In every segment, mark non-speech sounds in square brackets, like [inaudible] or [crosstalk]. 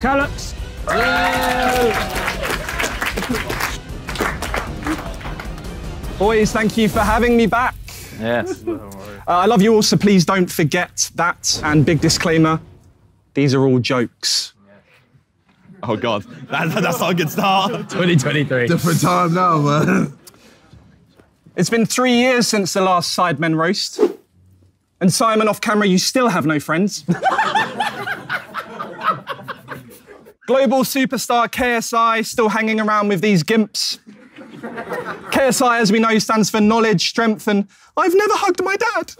Callux. Boys, thank you for having me back. Yes. Uh, I love you all, so please don't forget that. And big disclaimer these are all jokes. Oh God, that, that's not a good start. 2023. Different time now, man. It's been three years since the last Sidemen roast. And Simon, off camera, you still have no friends. [laughs] Global superstar KSI still hanging around with these gimps. KSI, as we know, stands for knowledge, strength, and I've never hugged my dad.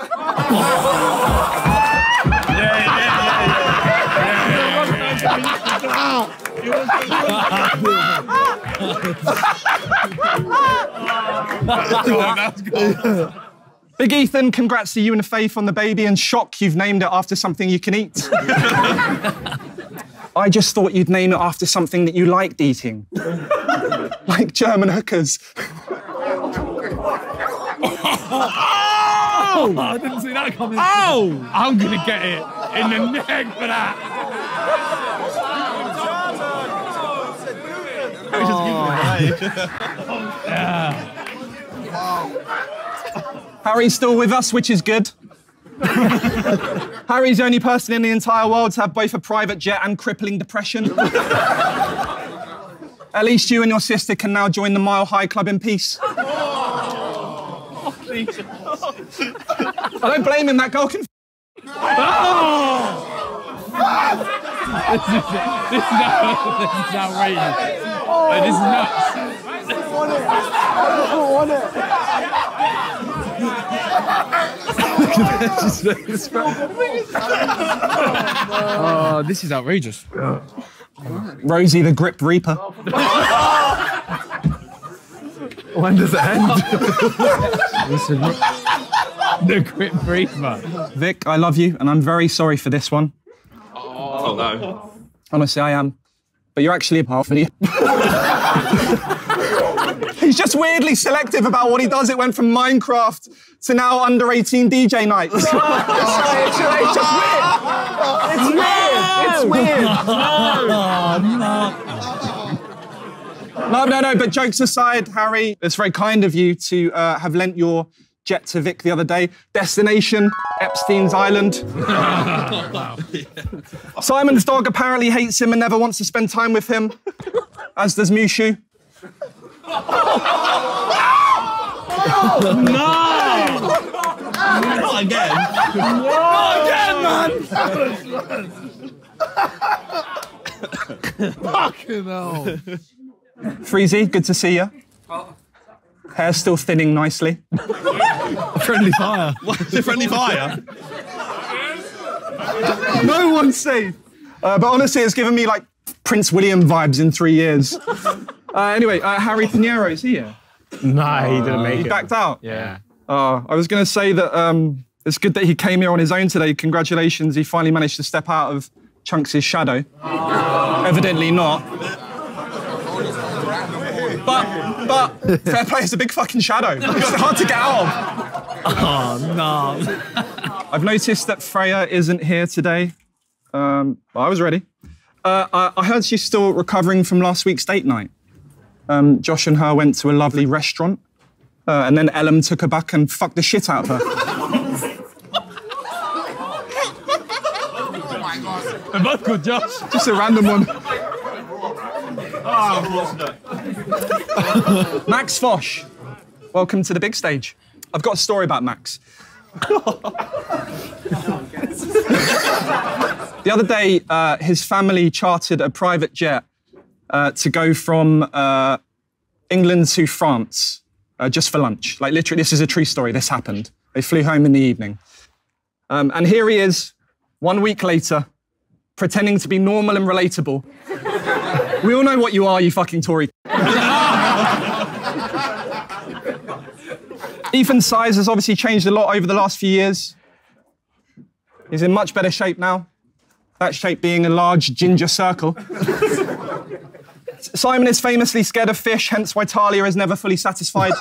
Big Ethan, congrats to you and Faith on the baby, and shock you've named it after something you can eat. I just thought you'd name it after something that you liked eating. [laughs] like German hookers. Oh, [laughs] I didn't see that coming. Oh, I'm gonna get it in the neck for that. [laughs] Harry's still with us, which is good. [laughs] Harry's the only person in the entire world to have both a private jet and crippling depression. [laughs] At least you and your sister can now join the Mile High Club in peace. [laughs] I don't blame him, that girl can. This is, out- this is outrageous. Like, this is nuts. Oh, this is outrageous. Rosie the Grip Reaper. When does it end? The grip reaper. Vic, I love you, and I'm very sorry for this one. Oh no. Honestly, I am. But you're actually a half idiot. [laughs] He's just weirdly selective about what he does. It went from Minecraft to now under 18 DJ nights. [laughs] [laughs] it's, it's just weird. It's weird. It's weird. No, no, no. But jokes aside, Harry, it's very kind of you to uh, have lent your jet to Vic the other day. Destination Epstein's Island. [laughs] Simon's dog apparently hates him and never wants to spend time with him, as does Mushu. Not again. Again, man! Fucking hell. Freezy, good to see you. Hair still thinning nicely. Friendly fire. What's a friendly fire? No one's safe. Uh, but honestly, it's given me like Prince William vibes in three years. Uh, anyway, uh, Harry Pinero is here. Nah, he didn't make He it. backed out. Yeah. Uh, I was going to say that um, it's good that he came here on his own today. Congratulations, he finally managed to step out of Chunkz' shadow. [laughs] Evidently not. But, but fair play is a big fucking shadow. It's hard to get out of. Oh, no. [laughs] I've noticed that Freya isn't here today. Um, well, I was ready. Uh, I, I heard she's still recovering from last week's date night. Um, Josh and her went to a lovely restaurant, uh, and then Ellum took her back and fucked the shit out of her. They're both good, Josh. Just a random one. Max Fosh, welcome to the big stage. I've got a story about Max. the other day, uh, his family chartered a private jet uh, to go from uh, England to France uh, just for lunch. Like, literally, this is a true story. This happened. They flew home in the evening. Um, and here he is, one week later, pretending to be normal and relatable. [laughs] we all know what you are, you fucking Tory. [laughs] Ethan's size has obviously changed a lot over the last few years. He's in much better shape now. That shape being a large ginger circle. [laughs] Simon is famously scared of fish, hence why Talia is never fully satisfied.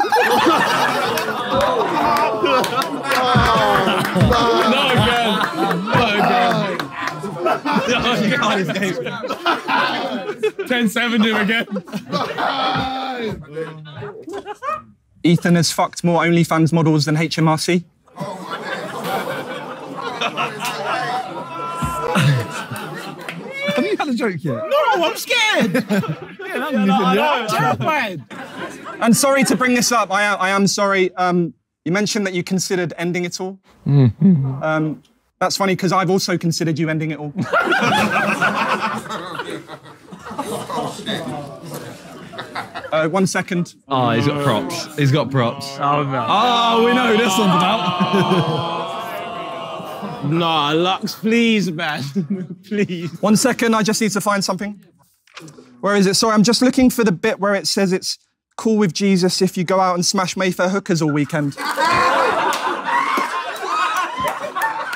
Not again. Not again. God, 10 7 to him again. Ethan has fucked more OnlyFans models than HMRC. Have you had a joke yet? No, I'm scared. [laughs] I'm terrified. And sorry to bring this up, I am, I am sorry. Um, you mentioned that you considered ending it all. Um, that's funny because I've also considered you ending it all. [laughs] uh, one second. Oh, he's got props. He's got props. Oh, no. Oh, we know who this one's about. [laughs] Nah, Lux, please, man. [laughs] please. One second, I just need to find something. Where is it? Sorry, I'm just looking for the bit where it says it's cool with Jesus if you go out and smash Mayfair hookers all weekend. [laughs]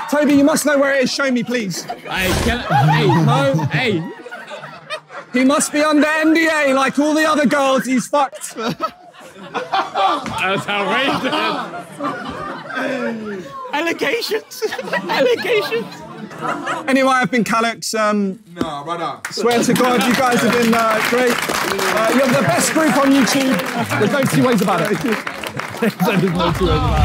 Tobi, you must know where it is. Show me, please. Hey, can hey, No. hey. He must be under NDA like all the other girls he's fucked. That's outrageous. [laughs] Allegations. [laughs] Allegations. Anyway, I've been Callux. Um, Nah, brother. swear to God, you guys have been uh, great. Uh, you're the best group on YouTube. There's no two ways about it. [laughs] There's no two ways about it.